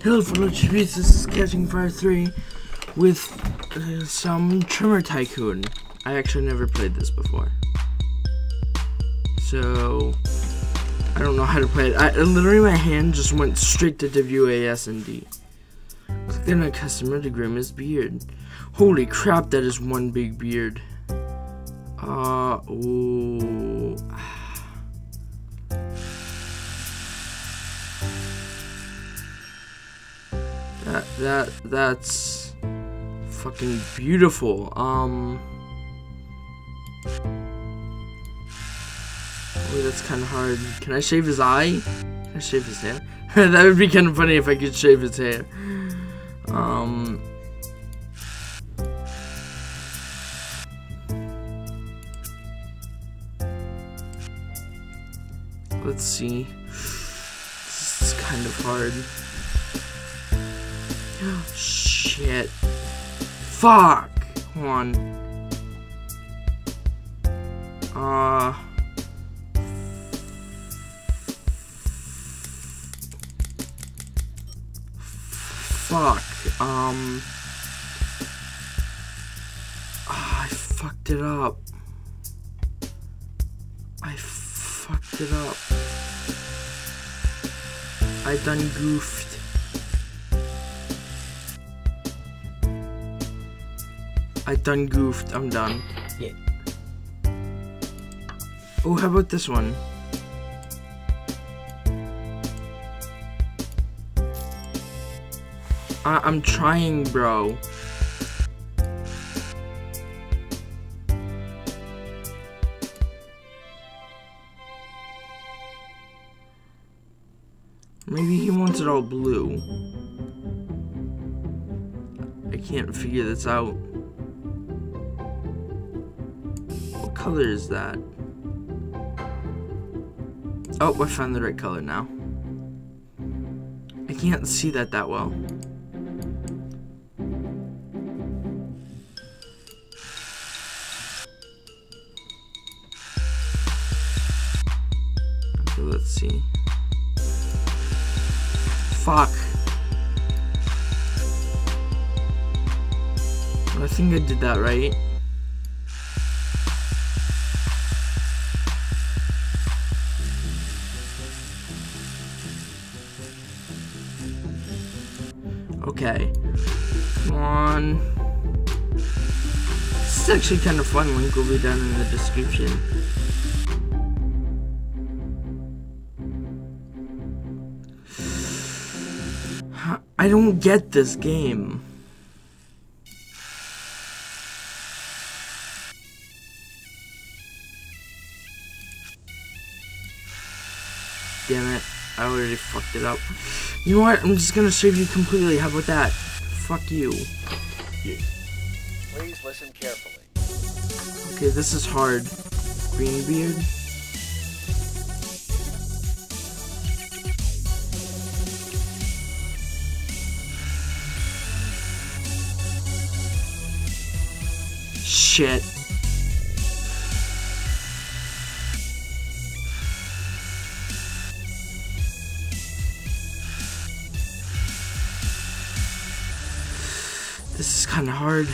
Hello fellow chibies, this is Catching Fire 3 with uh, some Trimmer Tycoon. I actually never played this before. So, I don't know how to play it. I, literally my hand just went straight to W-A-S-N-D. Click on a customer to groom his beard. Holy crap, that is one big beard. Uh, ooh. That that that's fucking beautiful. Um that's kind of hard. Can I shave his eye? Can I shave his hair? that would be kind of funny if I could shave his hair. Um Let's see. This is kind of hard. Shit. Fuck. Hold on. Uh. Fuck. Um. Oh, I fucked it up. I fucked it up. I done goofed. I done goofed. I'm done. Yeah. Oh, how about this one? I I'm trying, bro. Maybe he wants it all blue. I can't figure this out. Color is that? Oh, I found the right color now. I can't see that that well. Okay, let's see. Fuck. I think I did that right. Okay. Come on. This is actually kind of fun. Link will be down in the description. I don't get this game. I already fucked it up. You know what? I'm just gonna save you completely. How about that? Fuck you. Please listen carefully. Okay, this is hard. Green beard. Shit. This is kind of hard.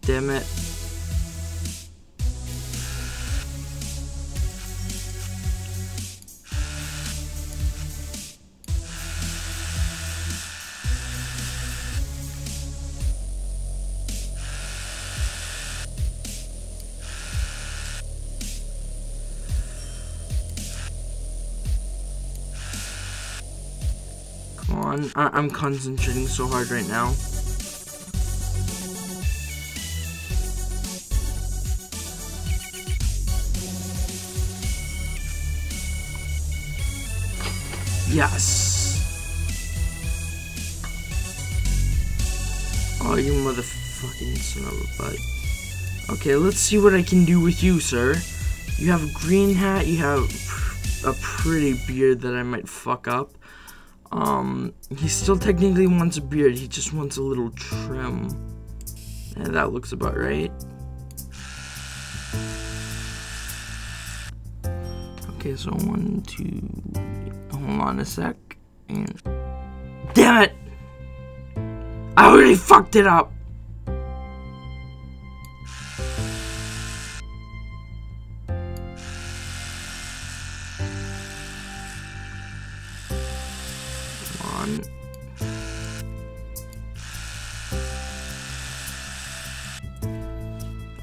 Damn it. Come on, I I'm concentrating so hard right now. Yes. Oh, you motherfucking son of a butt. Okay, let's see what I can do with you, sir. You have a green hat, you have a pretty beard that I might fuck up. Um, he still technically wants a beard, he just wants a little trim. And that looks about right. Okay, so one, two, hold on a sec, and damn it! I already fucked it up.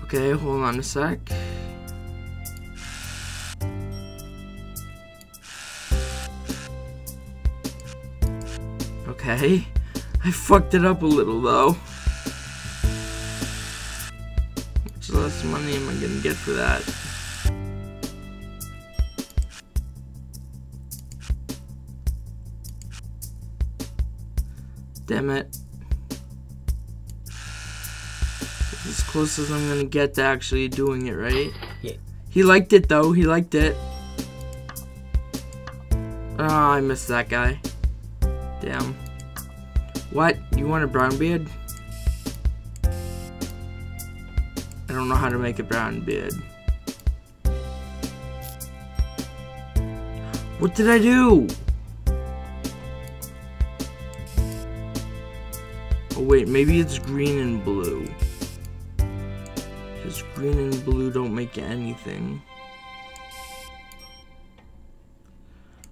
Okay, hold on a sec. Okay. I fucked it up a little though. How Much less money am I gonna get for that? Damn it. as close as I'm gonna get to actually doing it, right? Yeah. He liked it though, he liked it. Ah, I missed that guy. Damn. What? You want a brown beard? I don't know how to make a brown beard. What did I do? Oh wait, maybe it's green and blue. Because green and blue don't make anything.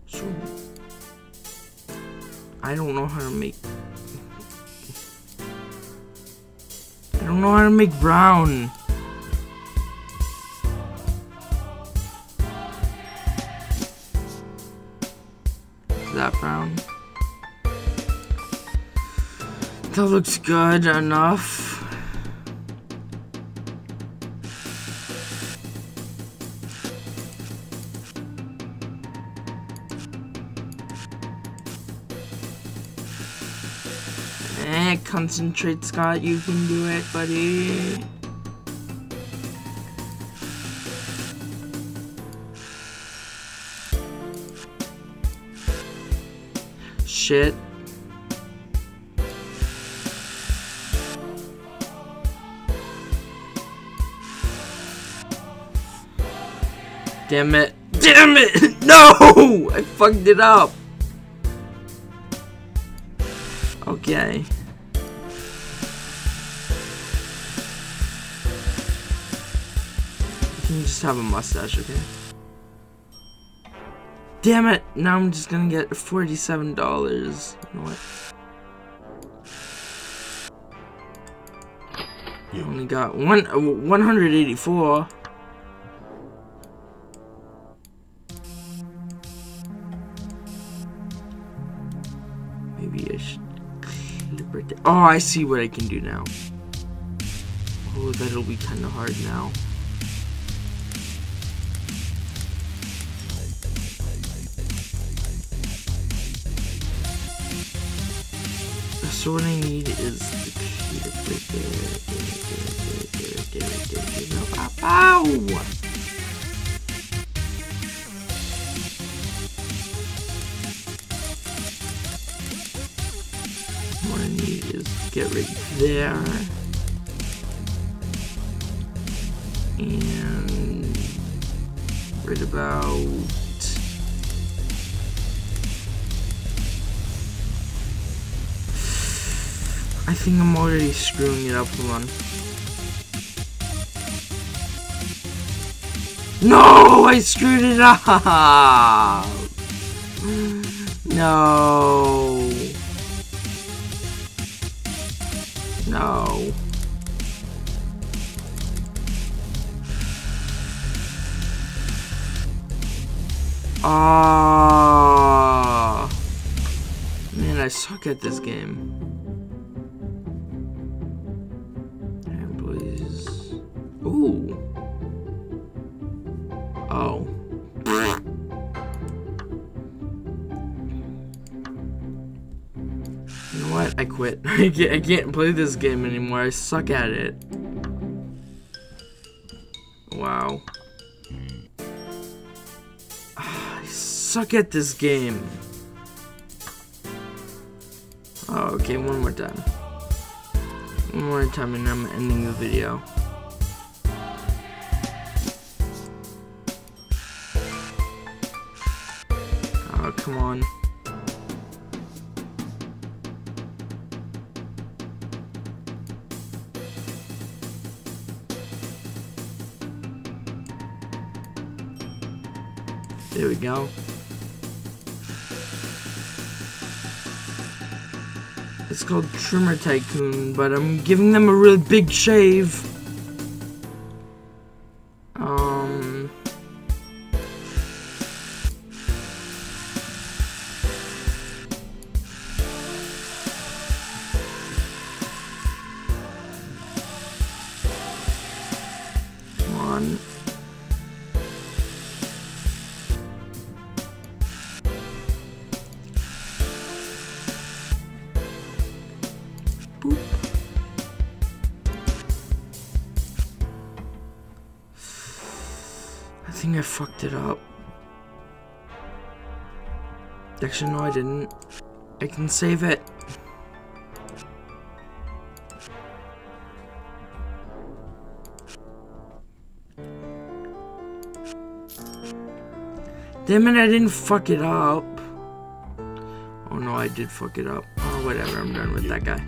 So, I don't know how to make... I don't know how to make brown. Is that brown? That looks good enough. Eh, concentrate, Scott. You can do it, buddy. Shit. Damn it. Damn it! No! I fucked it up. Okay. Can You just have a mustache, okay? Damn it! Now I'm just gonna get $47. You know what? You only got one uh, 184. Oh, I see what I can do now. Oh, that'll be kind of hard now. So what I need is the clip right there. there, get right there. And right about I think I'm already screwing it up. Hold on. No, I screwed it up. No. No. Ah. Man, I suck at this game. Quit. I can't, I can't play this game anymore. I suck at it. Wow. I suck at this game. Oh, okay, one more time. One more time and I'm ending the video. Oh, come on. There we go. It's called Trimmer Tycoon, but I'm giving them a real big shave. Think I fucked it up. Actually, no, I didn't. I can save it. Damn it, I didn't fuck it up. Oh no, I did fuck it up. Oh, whatever, I'm done with that guy.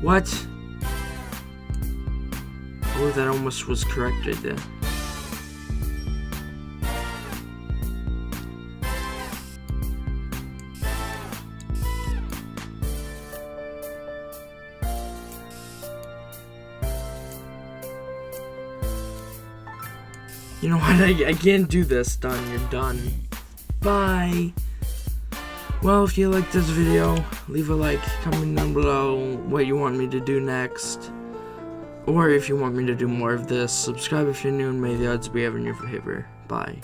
What? Oh, that almost was correct right there. You know what? I, I can't do this. Done. You're done. Bye. Well, if you like this video, leave a like, comment down below what you want me to do next. Or if you want me to do more of this, subscribe if you're new and may the odds be ever in your favor. Bye.